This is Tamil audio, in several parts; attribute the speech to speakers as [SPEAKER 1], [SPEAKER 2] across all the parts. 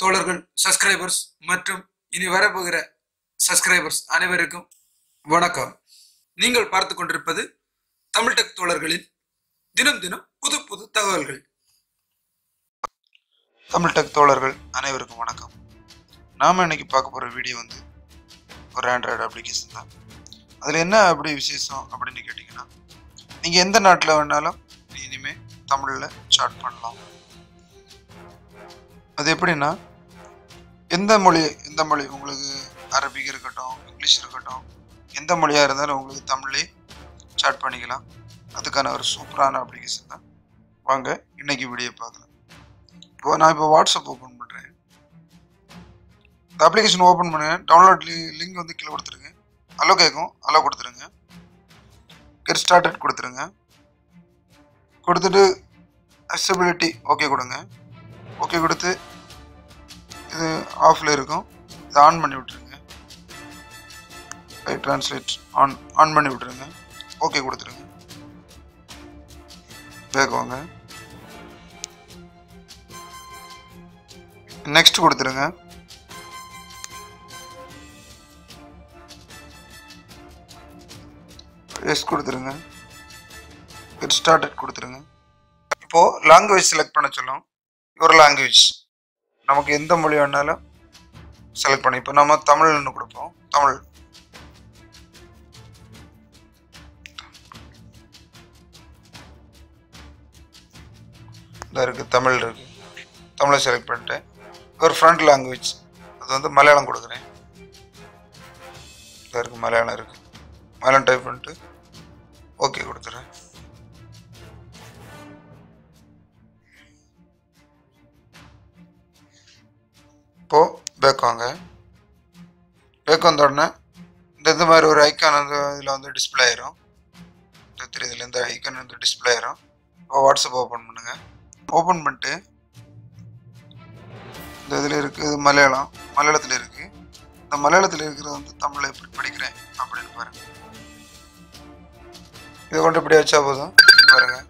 [SPEAKER 1] தோழர்கள் சப்ஸ்கிரைபர்ஸ் மற்றும் இனி வரப்போகிற சப்ஸ்கிரைபர்ஸ் அனைவருக்கும் வணக்கம். நீங்கள் பார்த்து கொண்டிருப்பது தமிழ் டெக் தோழர்களின் தினம் தினம் புது புது தகவல்கள்.
[SPEAKER 2] தமிழ் டெக் தோழர்கள் அனைவருக்கும் வணக்கம். நாம் இன்னைக்கு பார்க்க போகிற வீடியோ வந்து ஒரு ஆண்ட்ராய்டு அப்ளிகேஷன் தான். அதில் என்ன அப்படி விசேஷம் அப்படின்னு கேட்டிங்கன்னா நீங்கள் எந்த நாட்டில் வேணாலும் இனிமேல் தமிழில் சாட் பண்ணலாம். அது எப்படின்னா எந்த மொழி எந்த மொழி உங்களுக்கு அரபிக் இருக்கட்டும் இங்கிலீஷ் இருக்கட்டும் எந்த மொழியாக இருந்தாலும் உங்களுக்கு தமிழ்லேயே ஸ்டார்ட் பண்ணிக்கலாம். அதுக்கான ஒரு சூப்பரான அப்ளிகேஷன் தான். வாங்க இன்னைக்கு வீடியோ பார்க்கலாம். இப்போ நான் இப்போ வாட்ஸ்அப் ஓப்பன் பண்ணுறேன் இந்த அப்ளிகேஷன் ஓப்பன் பண்ண டவுன்லோட் லிங்க் வந்து கீழே கொடுத்துருங்க. அலோ கேட்கும் அலோ கொடுத்துருங்க. கெட் ஸ்டார்டட் கொடுத்துருங்க. கொடுத்துட்டு அக்சபிலிட்டி ஓகே கொடுங்க. ஓகே கொடுத்து இது ஆஃபில் இருக்கும். இதை ஆன் பண்ணி விட்டுருங்க. ட்ரான்ஸ்லேட் ஆன் ஆன் பண்ணி விட்டுருங்க. ஓகே கொடுத்துருங்க. பேக் வாங்க நெக்ஸ்ட் கொடுத்துருங்க. எஸ் கொடுத்துருங்க. கெட் ஸ்டார்டட் கொடுத்துருங்க. இப்போது லாங்குவேஜ் செலக்ட் பண்ண சொல்லும். ஒரு லாங்குவேஜ் நமக்கு எந்த மொழி வேணாலும் செலக்ட் பண்ணி இப்போ நம்ம தமிழ்னு கொடுப்போம். தமிழ். இதாக இருக்குது தமிழ் இருக்குது தமிழை செலக்ட் பண்ணிட்டேன். ஒரு ஃப்ரண்ட் லாங்குவேஜ் அது வந்து மலையாளம் கொடுக்குறேன். இதாக இருக்குது மலையாளம் இருக்குது மலையாளம் டைப் பண்ணிட்டு ஓகே கொடுத்துறேன். இப்போது பேக் வாங்க பேக் வந்த உடனே இந்த இது மாதிரி ஒரு ஐக்கான் வந்து இதில் வந்து டிஸ்பிளே ஆயிரும். இந்த தெரியுதுல இந்த ஐக்கான் வந்து டிஸ்பிளே ஆயிரும். இப்போ வாட்ஸ்அப் ஓப்பன் பண்ணுங்கள் ஓப்பன் பண்ணிட்டு இந்த இதில் இருக்குது மலையாளம். மலையாளத்தில் இருக்குது இந்த மலையாளத்தில் இருக்கிறது வந்து தமிழை எப்படி படிக்கிறேன் அப்படின்னு பாருங்க. இதை கொண்டு இப்படி வச்சா போதும். பாருங்கள்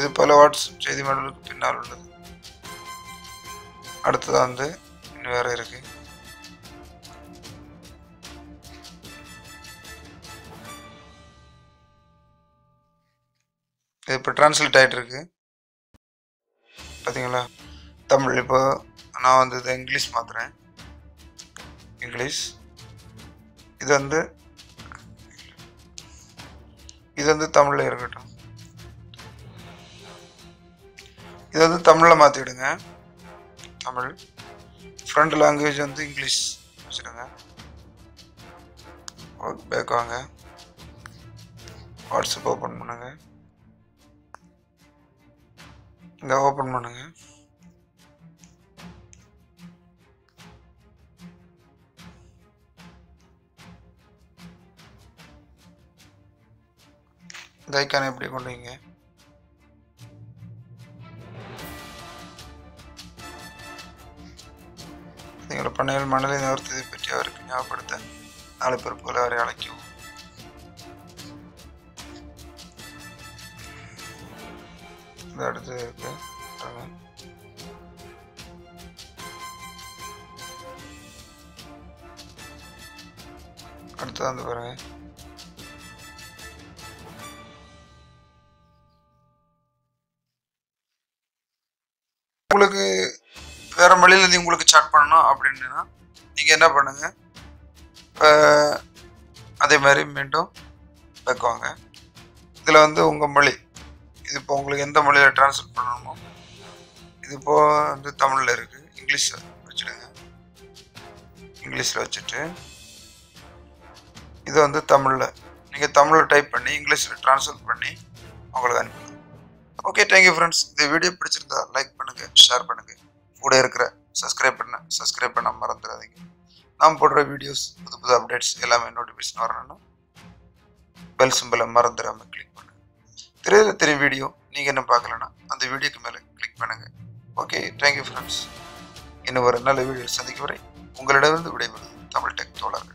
[SPEAKER 2] இது பல வாட்ஸ்அப் செய்தி மடலுக்கு பின்னால் உள்ளது. அடுத்ததாக வந்து இன்னும் வேறு இருக்கு. இது இப்போ டிரான்ஸ்லேட் ஆகிட்டு இருக்கு. பார்த்தீங்களா தமிழ். இப்போ நான் வந்து இதை இங்கிலீஷ் மாற்றுறேன் இங்கிலீஷ். இது வந்து இது வந்து தமிழில் இருக்கட்டும். இது வந்து தமிழில் மாற்றிவிடுங்க தமிழ். ஃப்ரண்ட் லாங்குவேஜ் வந்து இங்கிலீஷ் வச்சுடுங்க பேக் வாங்க. வாட்ஸ்அப் ஓப்பன் பண்ணுங்க. இந்த ஓப்பன் பண்ணுங்க. இந்த ஐக்கானை எப்படி கொண்டு வைங்க நீங்கள் பண்ணையில் மணலை நிவர்த்ததை பற்றி அவருக்கு ஞாபகப்படுத்த நாலு பேர் போல அவரை அழைக்கவும். இந்த அடுத்து இருக்கு அடுத்து வந்து பாருங்க. உங்களுக்கு வேறு மொழியில் இருந்து உங்களுக்கு சாட் பண்ணணும் அப்படின்னா நீங்கள் என்ன பண்ணுங்கள் அஹ், அதே மாதிரி மீண்டும் வைக்குவாங்க இதில் வந்து உங்கள் மொழி. இது இப்போ உங்களுக்கு எந்த மொழியில் ட்ரான்ஸ்லேட் பண்ணணுமோ இது இப்போது வந்து தமிழில் இருக்குது இங்கிலீஷில் வச்சுடுங்க. இங்கிலீஷில் வச்சுட்டு இது வந்து தமிழில். நீங்கள் தமிழில் டைப் பண்ணி இங்கிலீஷில் ட்ரான்ஸ்லேட் பண்ணி உங்களுக்கு அனுப்பலாம். ஓகே தேங்க்யூ ஃப்ரெண்ட்ஸ் இந்த வீடியோ பிடிச்சிருந்தா லைக் பண்ணுங்கள் ஷேர் பண்ணுங்கள் கூட இருக்கிற சப்ஸ்கிரைப் பண்ண சப்ஸ்கிரைப் பண்ண மறந்துடாதீங்க. நாம் போடுற வீடியோஸ் புது புது அப்டேட்ஸ் எல்லாமே நோட்டிஃபிகேஷன் வரணும்னா பெல் சிம்பிளை மறந்துடாமல் கிளிக் பண்ணுங்கள் தெரியல தெரியும் வீடியோ நீங்கள் என்ன பார்க்கலன்னா அந்த வீடியோக்கு மேலே கிளிக் பண்ணுங்கள் ஓகே தேங்க்யூ ஃப்ரெண்ட்ஸ் இன்னும் ஒரு நல்ல வீடியோ சந்திக்கும் வரை உங்களிடமிருந்து விடைபெறுது தமிழ் டெக் தோழர்